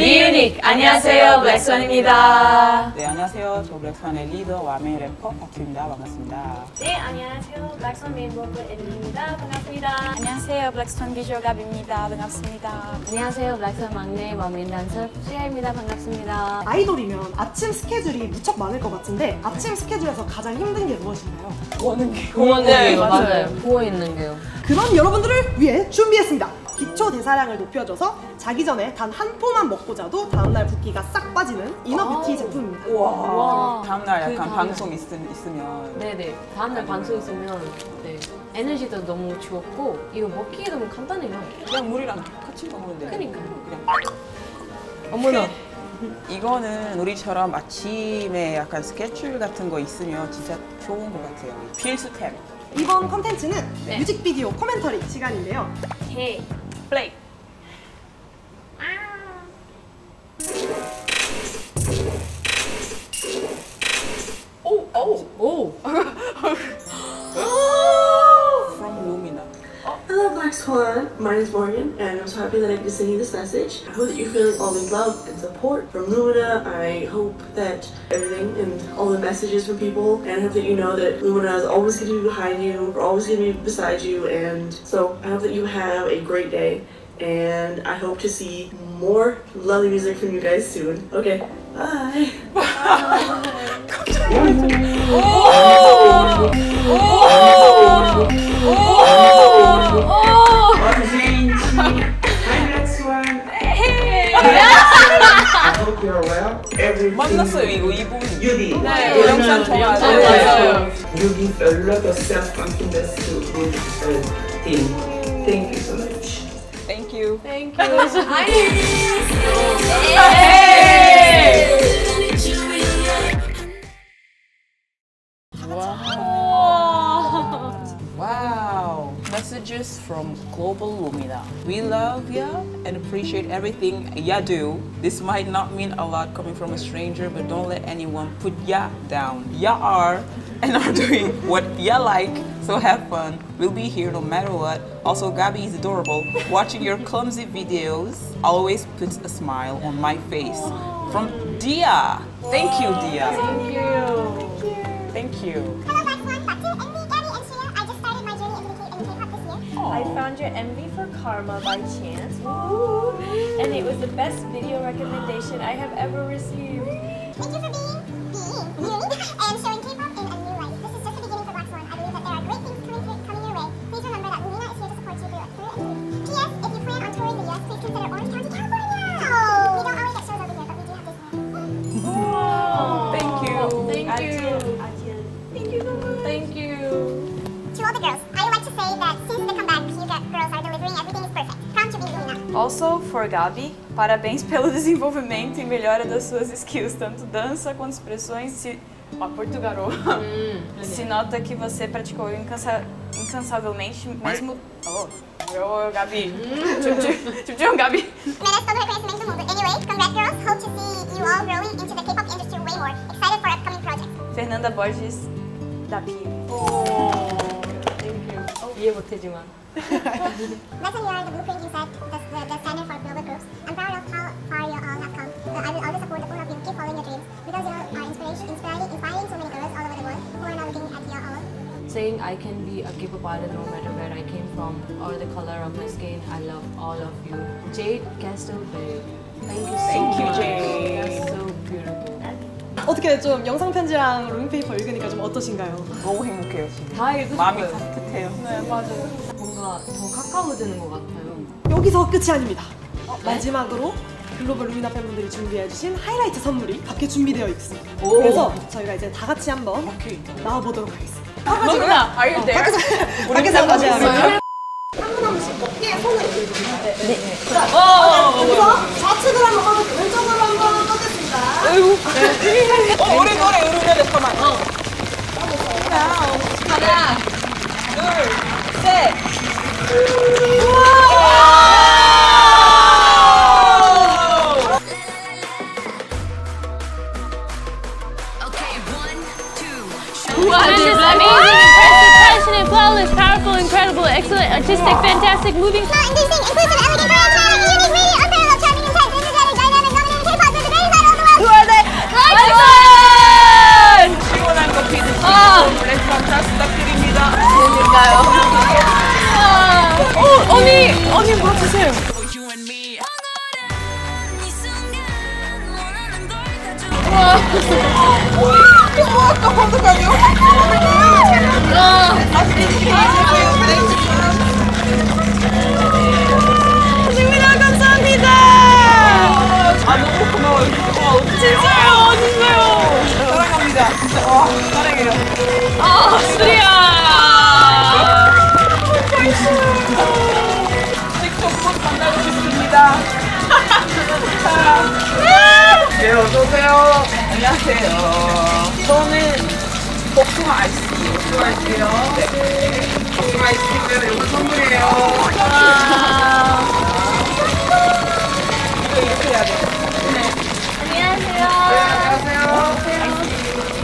비유닉 안녕하세요 블랙스완입니다. 네, 안녕하세요. 저 블랙스완의 리더 와메 래퍼 박규입니다. 반갑습니다. 네, 안녕하세요. 블랙선 메인 보컬 엠리입니다. 반갑습니다. 안녕하세요 블랙스완 비주얼 갑입니다. 반갑습니다. 안녕하세요. 블랙선 막내 머민 댄서 수야입니다. 반갑습니다. 아이돌이면 아침 스케줄이 무척 많을 것 같은데 아침 스케줄에서 가장 힘든 게 무엇인가요? 공원 네, 게요 맞아요. 맞아요. 부어 있는 게요. 그런 여러분들을 위해 준비했습니다. 기초 대사량을 높여줘서 자기 전에 단 한 포만 먹고 자도 다음날 붓기가 싹 빠지는 이너뷰티 제품입니다. 와, 다음날 그 약간 다음날. 방송 있, 있으면 네네. 다음날 방송 있으면 네 에너지도 너무 좋고 이거 먹기에 너무 간단해요. 그냥 물이랑 같이 먹으면 돼요. 그러니까. 그냥. 어머나. 이거는 우리처럼 아침에 약간 스케줄 같은 거 있으면 진짜 좋은 것 같아요. 필수템. 이번 컨텐츠는 뮤직비디오 코멘터리 시간인데요. Hey. 블 play. Oh, oh, oh. My name is Morgan and I'm so happy that I can send you this message. I hope that you're feeling all the love and support from Lumina. I hope that everything and all the messages from people and I hope that you know that Lumina is always going to be behind you, we're always going to be beside you and so I hope that you have a great day and I hope to see more lovely music from you guys soon. Okay, bye! Hi, You give a lot of self-confidence to the uh, team. Thank you so much. Thank you. Thank you. Thank you. Messages from Global Lumina. We love ya and appreciate everything ya do. This might not mean a lot coming from a stranger, but don't let anyone put ya down. Ya are and are doing what ya like, so have fun. We'll be here no matter what. Also, Gabi is adorable. Watching your clumsy videos always puts a smile on my face. From Dia. Thank you, Dia. Thank you. Thank you. Hello, Black found your MV for Karma by chance. Woo! And it was the best video recommendation I have ever received. Also for Gabi, parabéns pelo desenvolvimento e melhora das suas skills, tanto dança quanto expressões. Se... Ó, Portugarô. Hum, se nota que você praticou incansa... incansavelmente, mesmo. Oh. Yo, Gabi. Hum. Tchum, tchum, Gabi. Merece todo o do mundo. K-pop. Excited for. Fernanda Borges, da P. Oh, thank you. Oh. E eu vou ter de uma. The blueprint you set the, the, the standard for groups. I'm proud of how far you all have come. I will always support the both of you. Keep following your dreams because you are inspiring, inspiring, inspiring so many girls all over the world who are now looking at your. Saying I can be a K-pop idol no matter where I came from or the color of my skin, I love all of you. Jade Castleberry. Thank you so Thank you, Jade. So beautiful. 어떻게 좀 영상 편지랑 롱페이퍼 읽으니까 좀 어떠신가요? 너무 행복해요 지금. 다 읽으셨어요? 마음이 따뜻해요. 네, 맞아요. 뭔가 더 가까워지는 것 같아요. 여기서 끝이 아닙니다. 마지막으로 글로벌 루미나 팬분들이 준비해주신 하이라이트 선물이 밖에 준비되어 있습니다. 그래서 저희가 이제 다 같이 한번 나와보도록 하겠습니다. 누나, are you there? 밖에서 다시 하면 한분 한 분씩 어깨에 손을 이렇게 네. 자, 여기서 좌측으로 한번 뻗을게요. 왼쪽으로 한번 뻗겠습니다. 어, 우리 노래 으르면 잠깐만. 어. 하나, 둘, 셋. Flawless, powerful, incredible, excellent, artistic, fantastic moving. Small, inducing, inclusive, elegant, 그러니까요. 어, 언니, 언니 뭐 감사합니다. 아 너무 고마워요. 와, 진짜요, 진짜요. 사랑합니다. 진짜 와 사랑해요. 아, 수리야. 틱톡 꼭 만나고 싶습니다. 네 어서오세요. 안녕하세요. 저는 복숭아 아이스크림 좋아할게요. 네. 복숭아 아이스크림은 이거 선물이에요. 이거 이렇게 해야 돼. 안녕하세요. 안녕하세요.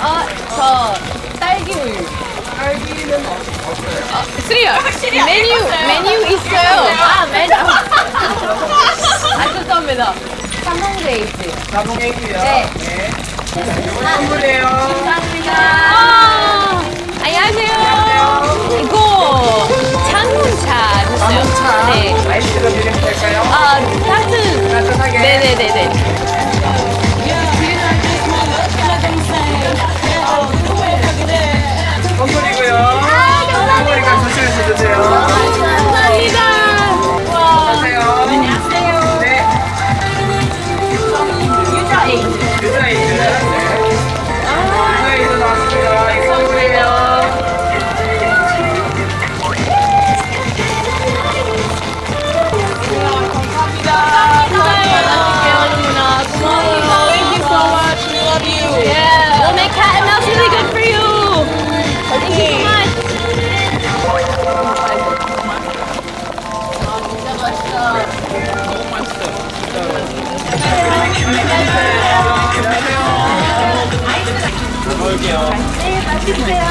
어, 저 딸기 우유. 딸기는 없- 없어요. 수리야. 메뉴 메뉴 있어요. 아 메뉴. 아 죄송합니다. 삼성 데이즈. 나봉에이고요. 네. 네. 이거 선물이에요. 감사합니다. 아, 안녕하세요. 이거 장문차 주세요. 자동차 네. 드세요.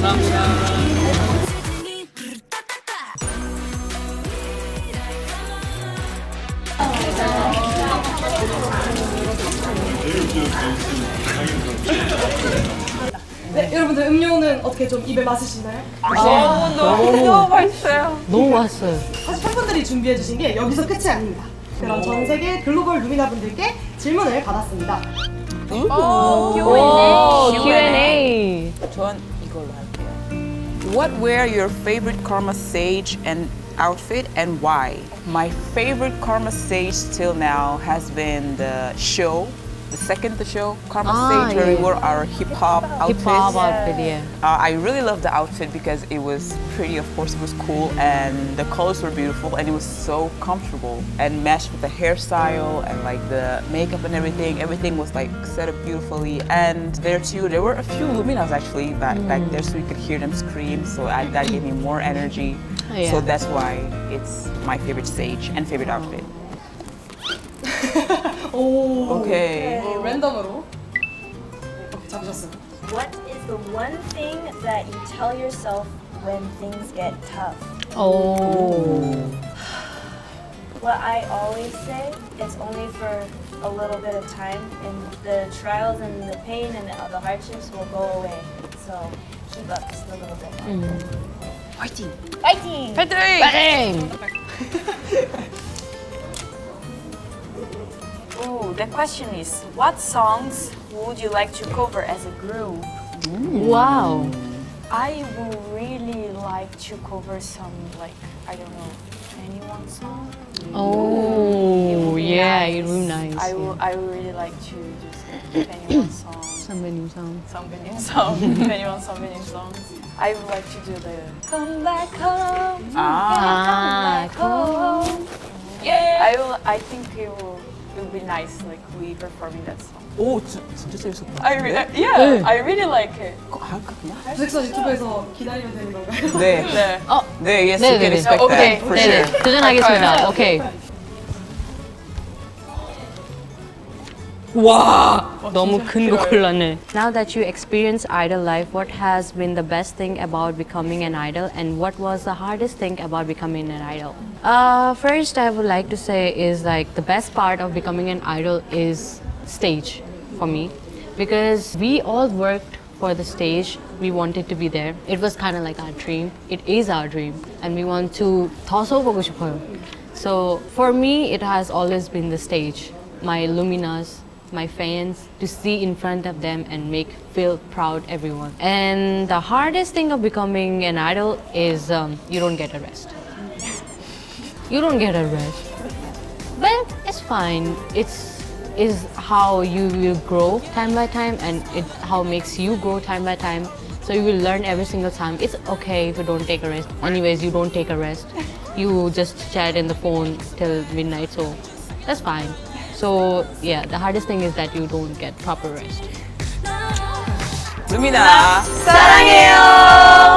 감사합니다. 네, 여러분들 음료는 어떻게 좀 입에 맞으시나요? 너무, 너무, 너무 맛있어요. 너무 맛있어요. 사실 팬분들이 준비해 주신 게 여기서 끝이 아닙니다. 그럼 전 세계 글로벌 루미나 분들께 질문을 받았습니다. 오, Q&A. 전 이걸로 할게요. What were your favorite Karma Sage and outfit and why? My favorite Karma Sage till now has been the show, the second the show, Karma Ah, Sage, where we wore our hip hop outfits. Hip hop outfit, yeah. Uh, I really loved the outfit because it was pretty, of course, it was cool, and the colors were beautiful, and it was so comfortable and matched with the hairstyle and like the makeup and everything. Everything was like set up beautifully. And there too, there were a few luminas actually back back there, so you could hear them scream. So I, that gave me more energy. Yeah. So that's why it's my favorite stage and favorite outfit. 오. Okay. 어, 랜덤으로 이렇게 잡으셨어요. What is the one thing that you tell yourself when things get tough? Oh. What I always say is only for a little bit of time, and the trials and the pain and the hardships will go away. So keep up just a little bit. Fighting. Fighting! Bang! Oh, the question is, what songs would you like to cover as a group? Wow. I would really like to cover some, like, I don't know, anyone song. Oh, yeah, it would be nice. I would, yeah. I would really like to just anyone song. Some new song. Some new song. anyone some new songs. I would like to do the Come Back Home. Ah, yeah, come back home. Yeah. I will. I think it will It will be nice, like we performing that song. 오, 진- 진짜 재밌었다. I re- yeah, I really like it. 그거 할까 그냥? 블랙선 유튜브에서 기다리면 되는 건가요? 네. 네. 어, 네, yes, 네, you can 네, 네. expect 오케이. that for 네네. sure. 도전하겠습니다. 오케이. 와 너무 큰 거 골랐네. Now that you experience idol life, what has been the best thing about becoming an idol and what was the hardest thing about becoming an idol? Uh, first, I would like to say is like the best part of becoming an idol is stage for me because we all worked for the stage. We wanted to be there. It was kind of like our dream. It is our dream and we want to 더 써보고 싶어요. So for me, it has always been the stage. My Luminas, my fans, to see in front of them and make feel proud everyone. And the hardest thing of becoming an idol is um, you don't get a rest. You don't get a rest. But it's fine. It's is how you will grow time by time and it how makes you grow time by time. So you will learn every single time. It's okay if you don't take a rest. Anyways, you don't take a rest. You just chat in the phone till midnight, so that's fine. So yeah, the hardest thing is that you don't get proper rest. 루미나 사랑해요.